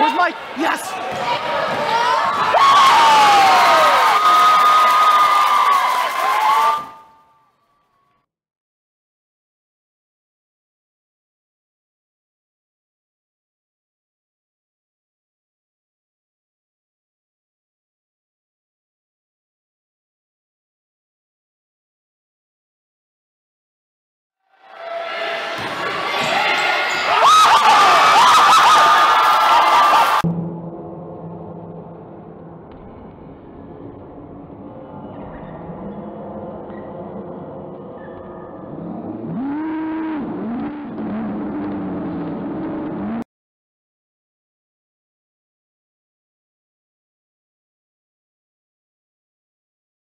Where's Mike. Yes.